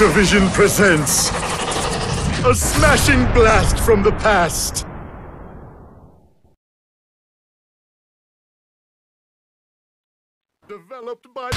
Activision presents a smashing blast from the past. Developed by